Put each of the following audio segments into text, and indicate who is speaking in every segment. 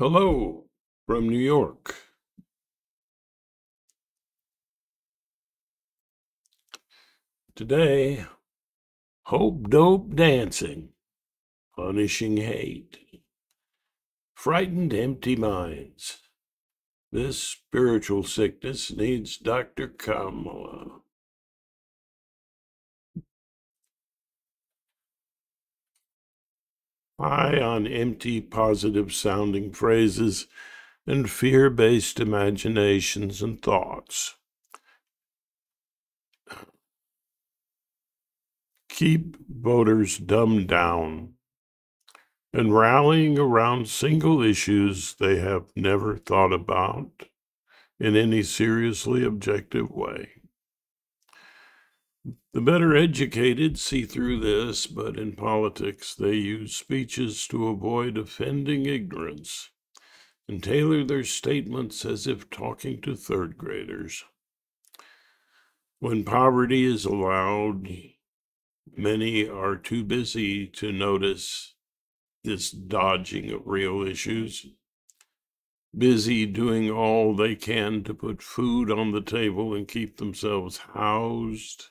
Speaker 1: Hello from New York. Today, hope dope dancing, punishing hate, frightened empty minds. This spiritual sickness needs Dr. Kamala. High on empty, positive sounding phrases and fear based imaginations and thoughts. Keep voters dumbed down and rallying around single issues they have never thought about in any seriously objective way. The better educated see through this, but in politics they use speeches to avoid offending ignorance and tailor their statements as if talking to third graders. When poverty is allowed, many are too busy to notice this dodging of real issues, busy doing all they can to put food on the table and keep themselves housed,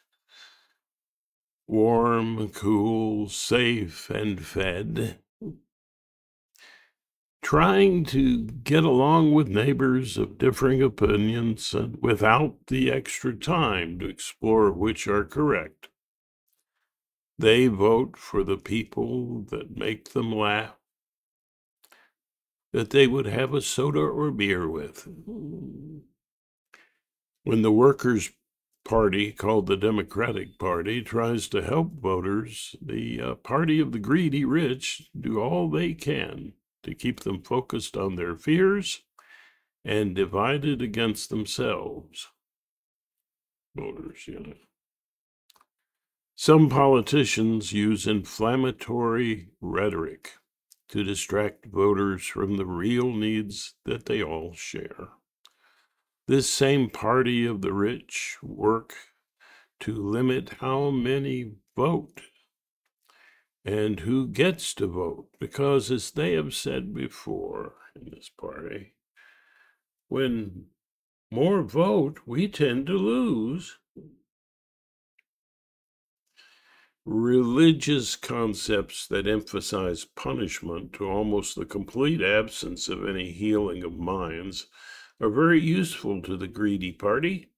Speaker 1: warm, cool, safe, and fed. Trying to get along with neighbors of differing opinions and without the extra time to explore which are correct. They vote for the people that make them laugh, that they would have a soda or beer with. When the Workers' Party, called the Democratic Party, tries to help voters, the uh, party of the greedy rich do all they can to keep them focused on their fears and divided against themselves. Voters, you know. Some politicians use inflammatory rhetoric to distract voters from the real needs that they all share. This same party of the rich work to limit how many vote and who gets to vote, because as they have said before in this party, when more vote, we tend to lose. religious concepts that emphasize punishment to almost the complete absence of any healing of minds are very useful to the greedy party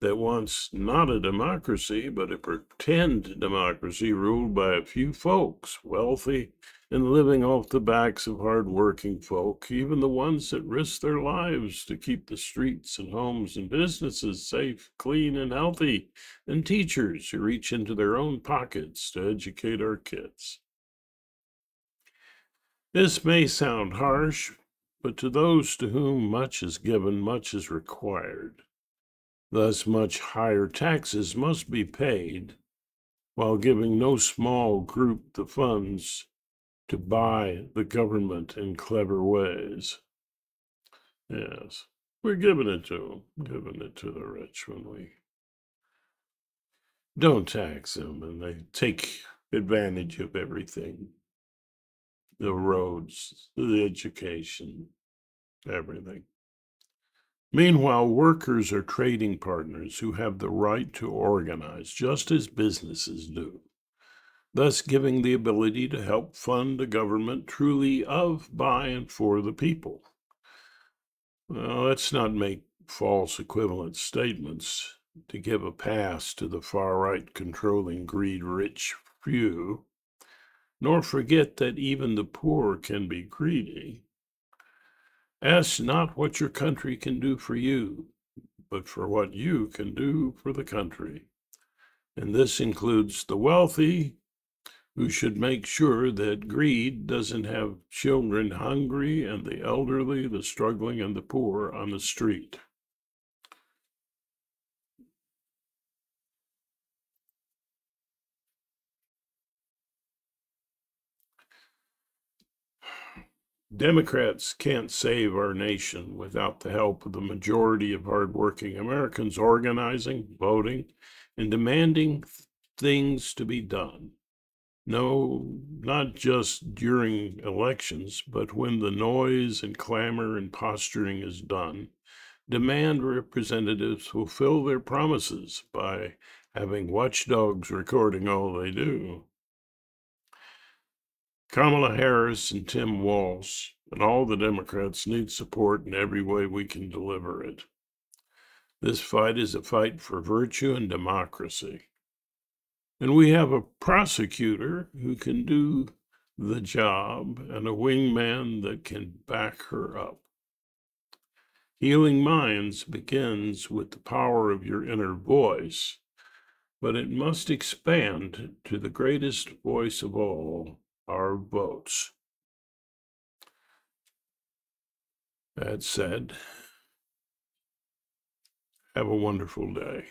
Speaker 1: that wants not a democracy, but a pretend democracy ruled by a few folks, wealthy and living off the backs of hard-working folk, even the ones that risk their lives to keep the streets and homes and businesses safe, clean, and healthy, and teachers who reach into their own pockets to educate our kids. This may sound harsh, but to those to whom much is given, much is required. Thus, much higher taxes must be paid, while giving no small group the funds to buy the government in clever ways. Yes, we're giving it to them, giving it to the rich when we don't tax them and they take advantage of everything the roads, the education, everything. Meanwhile, workers are trading partners who have the right to organize, just as businesses do thus giving the ability to help fund a government truly of, by, and for the people. Well, let's not make false equivalent statements to give a pass to the far right controlling greed rich few, nor forget that even the poor can be greedy. Ask not what your country can do for you, but for what you can do for the country. And this includes the wealthy who should make sure that greed doesn't have children hungry and the elderly, the struggling, and the poor on the street. Democrats can't save our nation without the help of the majority of hardworking Americans organizing, voting, and demanding things to be done. No, not just during elections, but when the noise and clamor and posturing is done, demand representatives fulfill their promises by having watchdogs recording all they do. Kamala Harris and Tim Walz and all the Democrats need support in every way we can deliver it. This fight is a fight for virtue and democracy. And we have a prosecutor who can do the job and a wingman that can back her up. Healing minds begins with the power of your inner voice, but it must expand to the greatest voice of all, our votes. That said, have a wonderful day.